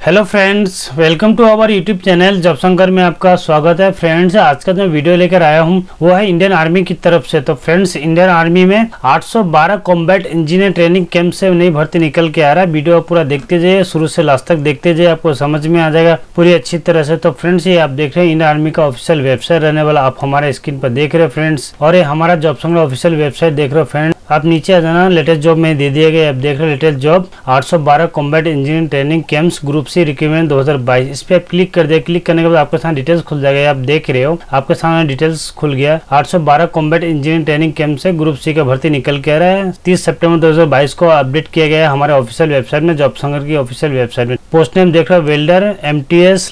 Hello friends welcome to our YouTube channel जब शंकर में आपका स्वागत है। फ्रेंड्स आज का जो वीडियो लेकर आया हूँ, वो है इंडियन आर्मी की तरफ़ से। तो फ्रेंड्स इंडियन आर्मी में 812 कॉम्बैट इंजीनियर ट्रेनिंग कैंप से नई भर्ती निकल के आ रहा है। वीडियो पूरा देखते जाइए, शुरू से लास्ट तक देखते जाइए, आपको समझ में आ जाएगा पूरी अच्छी तरह से। तो फ्रेंड्स ये आप देख रहे हैं इंडियन आर्मी का ऑफिशियल वेबसाइट रहने वाला। आप हमारे स्क्रीन पर देख रहे हैं फ्रेंड्स और ये हमारा जॉब संग्रह ऑफिशियल वेबसाइट देख रहे हो फ्रेंड्स आप नीचे आ जाना लेटेस्ट जॉब में दे दिए गए आप देख रहे latest job 812 combat engineer training camps group C recruitment 2022 इस पे आप क्लिक कर दे क्लिक करने के बाद आपके सामने डिटेल्स खुल जाएगा आप देख रहे हो, आपके सामने डिटेल्स खुल गया। 812 कॉम्बैट इंजीनियर ट्रेनिंग कैंप से ग्रुप सी का भर्ती निकल के आ रहा है। तीस सेप्टेम्बर दो हज़ार बाईस को अपडेट किया गया हमारे ऑफिशियल वेबसाइट में जॉब संघ की ऑफिशियल वेबसाइट में। पोस्ट नेम देख रहे हो वेल्डर एम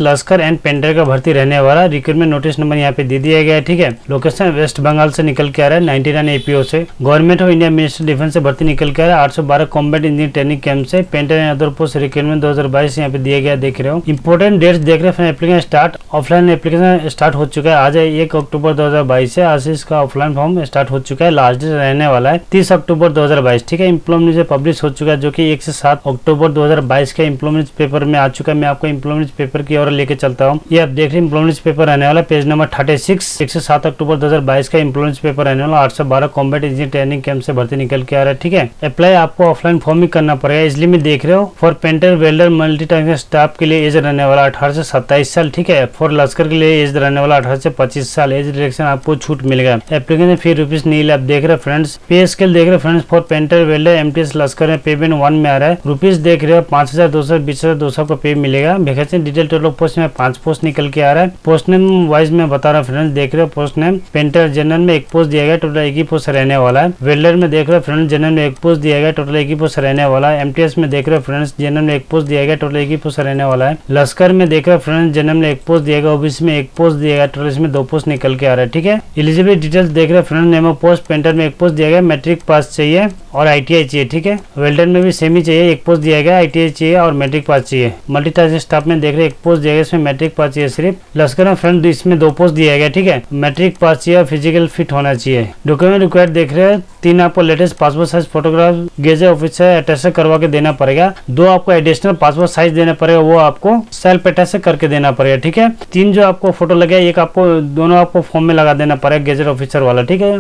लश्कर एंड पेंटर का भर्ती रहने वाला। रिक्रूटमेंट नोटिस नंबर यहाँ पे दे दिया गया है, ठीक है? लोकेशन वेस्ट बंगाल से निकल के आ रहा है नाइनटी नाइन एपीओ से। Government of India minister defence से भर्ती निकल के आठ सौ बारह कॉम्बैट इंजीनियर ट्रेनिंग कैंप से painter and other post recruitment दो हज़ार बाईस यहाँ पे दिया गया देख रहे हो। इंपोर्टेंट डेट्स देख रहे हैं application start offline application start हो चुका है। आज एक अक्टूबर दो हज़ार बाईस से आज इसका ऑफलाइन फॉर्म स्टार्ट हो चुका है लास्ट डेट रहने वाला है, तीस अक्टूबर दो हज़ार बाईस, ठीक है? इम्प्लॉयमेंट न्यूज़ पब्लिश हो चुका है, जो की एक से सात अक्टूबर दो हज़ार बाईस का इम्प्लॉयमेंट पेपर में आ चुका है। मैं आपको इम्प्लॉयमेंट पेपर की ओर लेके चलता हूँ। ये आप देख रहे इम्प्लॉयमेंट पेपर रहने वाला पेज नंबर थर्टी सिक्स एक से सात अक्टूबर दो हज़ार बाईस का इम्प्लॉयमेंट पेपर रहने वाला आठ सौ बारह कॉम्बैट इंजीनियर ट्रेनिंग कैंप से भर्ती निकल के आ रहा है, ठीक है? अप्लाई आपको ऑफलाइन फॉर्म ही करना पड़ेगा, इसलिए मैं देख रहे हो for painter welder multi staff के लिए एज रहने वाला अठारह से सत्ताईस साल, ठीक है? फॉर लश्कर के लिए एज रहने वाला अठारह से पच्चीस साल एज रिलेक्शन आपको छूट मिलेगा एप्लीकेशन फ़ी रुपीज़ नील आप देख रहे फ्रेंड्स पे स्केल देख रहे friends for painter welder M लश्कर में पेमेंट वन में आ रहा है। रुपीज़ देख रहे हो, पाँच हज़ार दो सौ, बीस हज़ार दो सौ का पे मिलेगा। वैकेंसी डिटेल टोटल पोस्ट में पाँच पोस्ट निकल के आ रहा है। पोस्ट नेम वाइज में बता रहा हूँ फ्रेंड्स देख रहे हो पोस्ट नेम पेंटर जनरल में एक पोस्ट दिया गया टोटल एक ही पोस्ट रहने वाला है। वेल्डर में देख रहे हो फ्रेंड्स जनरल में एक पोस्ट दिया गया, टोटल एक ही पोस्ट रहने वाला है। एमटीएस में देख रहे फ्रेंड्स जनरल में एक पोस्ट दिया गया, टोटल एक ही पोस्ट रहने वाला है। लश्कर में देख रहे फ्रेंड्स जनरल में एक पोस्ट दिया गया, ओबीसी में एक पोस्ट दिया गया, टोटल इसमें दो पोस्ट निकल के आ रहा है, ठीक है? एलिजिबिलिटी डिटेल्स देख रहे friend name of post painter में एक पोस्ट दिया गया मैट्रिक पास चाहिए और आईटीआई चाहिए, ठीक है? वेल्डर में भी सेम ही चाहिए, एक पोस्ट दिया गया आईटीआई चाहिए और मैट्रिक पास चाहिए। मल्टी स्टाफ में देख रहे एक पोस्ट दिया गया, इसमें मैट्रिक पास चाहिए सिर्फ़। लश्कर में फ्रेंड इसमें दो पोस्ट दिया गया, ठीक है? मैट्रिक पास चाहिए और फ़िज़िकल फिट होना चाहिए। डॉक्यूमेंट रिक्वायर्ड देख रहे हैं, तीन आपको latest passport size photograph gazette office से अटैच करवा के देना पड़ेगा। दो आपको एडिशनल पासपोर्ट साइज़ देना पड़ेगा, वो आपको सेल्फ अटैच करके देना पड़ेगा, ठीक है? तीन जो आपको फ़ोटो लगे, एक आपको, दोनों आपको फॉर्म में लगा देना पड़ेगा, गेजेट ऑफिसर वाला, ठीक है?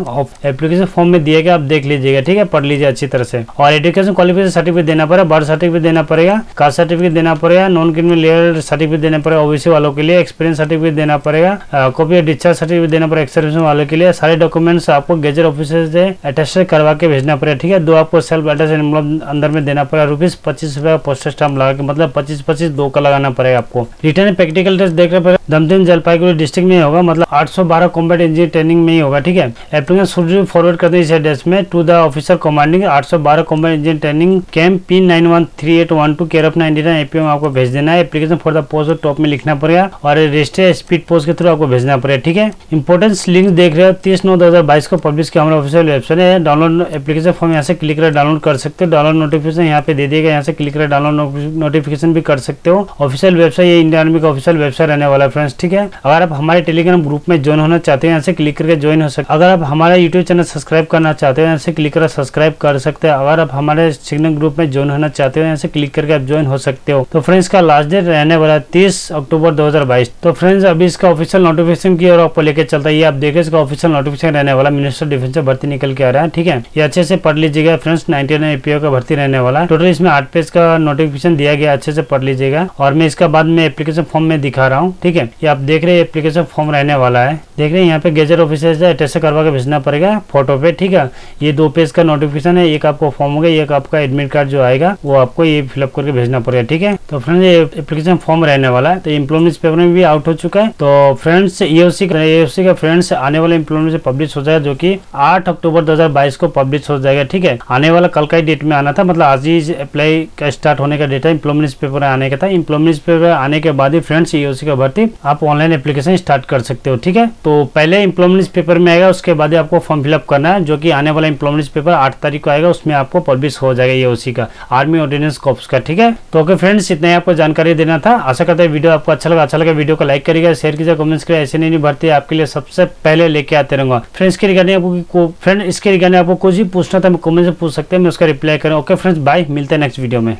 एप्लीकेशन फॉर्म में दिए गए आप देख लीजिएगा, ठीक है? पढ़ लीजिए अच्छी तरह से। और एजुकेशन क्वालिफिकेशन सर्टिफिकेट देना पड़ेगा बर्थ सर्टिफिकेट देना पड़ेगा कास्ट सर्टिफिकेट देना पड़ेगा नॉन क्रिमिनल सर्टिफिकेट देना पड़ेगा ओबीसी वालों के लिए एक्सपीरियंस सर्टिफिकेट देना पड़ेगा कॉपी डिस्चार्ज सर्टिफिकेट देना पड़ेगा एक्सर्विस वालों के लिए। सारे डॉक्यूमेंट्स आपको गेजेट ऑफिसर से अटैच करवा के भेजना पड़ेगा, ठीक है? दो आपको सेल्फ अटैच अंदर में देना पड़ेगा रुपीज़ पच्चीस रुपए का पोस्टर स्टाम्प लगा के मतलब पच्चीस पच्चीस दो का लगाना पड़ेगा आपको। रिटर्न प्रैक्टिकल टेस्ट देख रहे दमदम जलपाईगुड़ी डिस्ट्रिक्ट में होगा मतलब 812 कॉम्बैट इंजीनियर ट्रेनिंग में ही होगा, ठीक है? एप्लीकेशन शुड फॉरवर्ड कर दें इस एड्रेस में to the officer commanding 812 combat engineer training camp P nine one three eight one two care of ninety nine APM आपको भेज देना है। Application for the post top में लिखना पड़ेगा और रजिस्टर स्पीड पोस्ट के थ्रू आपको भेजना पड़ेगा, ठीक है? इंपोर्टेंस लिंक देख रहे हो, तीस नौ दो को पब्लिश किया हमारा ऑफिशियल वेबसाइट है डाउनलोड एप्लीकेशन फॉर्म यहाँ से क्लिक कर डाउनलोड कर सकते हो। डाउनलोड नोटिफिकेशन यहाँ पे दे देगा यहाँ से क्लिक कर डाउनलोड नोटिफिकेशन भी कर सकते हो। ऑफिशियल वेबसाइट ये इंडिया आर्मी का ऑफिशियल वेबसाइट रहने वाला है फ्रेंड्स ठीक है? अगर आप हमारे टेलीग्राम ग्रुप में ज्वाइन होना चाहते हैं, यहाँ से क्लिक करके ज्वाइन हो सकते अगर आप हमारा यूट्यूब चैनल सब्सक्राइब करना चाहते हो, यहाँ से क्लिक कर सब्सक्राइब कर सकते हैं। अगर आप हमारे सिग्नल ग्रुप में ज्वाइन होना चाहते हो, यहाँ से क्लिक करके आप ज्वाइन हो सकते हो। तो फ्रेंड्स का लास्ट डेट रहने वाला है तीस अक्टूबर दो हज़ार बाईस। तो फ्रेंड्स अभी इसका ऑफिशियल नोटिफिकेशन की और आपको लेकर चलता है। आप देखे इसका ऑफिशियल नोटिफिकेशन रहने वाला मिनिस्टर डिफेंस से भर्ती निकल के आ रहा है, ठीक है? ये अच्छे से पढ़ लीजिएगा फ्रेंड्स, नाइनटी नाइन का भर्ती रहने वाला। टोटल इसमें आठ पेज का नोटिफिकेशन दिया गया, अच्छे से पढ़ लीजिएगा। और मैं इसका बाद में एप्लीकेशन फॉर्म में दिखा रहा हूँ, ठीक है? ये आप देख रहे हैं एप्लीकेशन फॉर्म रहने वाला है। देख रहे हैं, यहाँ पे गेजर ऑफिसर से अटैच करवा के भेजना पड़ेगा फ़ोटो पे, ठीक है? ये दो पेज का नोटिफिकेशन है, एक आपको फॉर्म होगा, एक आपका एडमिट कार्ड जो आएगा, वो आपको ये फिलअप करके भेजना पड़ेगा, ठीक है? तो फ्रेंड्स ये एप्लीकेशन फॉर्म रहने वाला है तो इम्प्लॉयमेंट पेपर में भी आउट हो चुका है। तो फ्रेंड्स ईओसी ईओसी का फ्रेंड्स आने वाले इम्प्लॉयमेंट से पब्लिश हो जाएगा, जो की आठ अक्टूबर दो हज़ार बाईस को पब्लिश हो जाएगा, ठीक है? आने वाला कल का डेट में आना था मतलब आज ही अप्लाई का स्टार्ट होने का डेट है इम्प्लॉयमेंट पेपर आने का था। इम्प्लॉयमेंट पेपर आने के बाद ही फ्रेंड्स ईओसी का भर्ती, आप ऑनलाइन एप्लीकेशन स्टार्ट कर सकते हो, ठीक है? तो पहले इम्प्लॉयमेंट पेपर में आएगा, उसके बाद आपको फॉर्म फिलअप करना है, जो कि आने वाला इम्प्लॉयमेंट पेपर आठ तारीख को आएगा, उसमें आपको पब्लिश हो जाएगा ये उसी का आर्मी ऑर्डिनेंस कॉप्स का, ठीक है? तो ओके फ्रेंड्स इतना ही आपको जानकारी देना था। आशा करते हैं वीडियो आपको अच्छा लगा अच्छा लगा वीडियो को लाइक करिएगा शेयर कीजिए कमेंट्स करिए ऐसे नहीं भरती आपके लिए सबसे पहले लेके आते रहूँगा। फ्रेंड्स के रिगार्डिंग आपको फ्रेंड इसके रिगार्डिंग आपको कुछ भी पूछना था कमेंट से पूछ सकते हैं, मैं उसका रिप्लाई करूँ ओके फ्रेंड्स बाय मिलते हैं नेक्स्ट वीडियो में।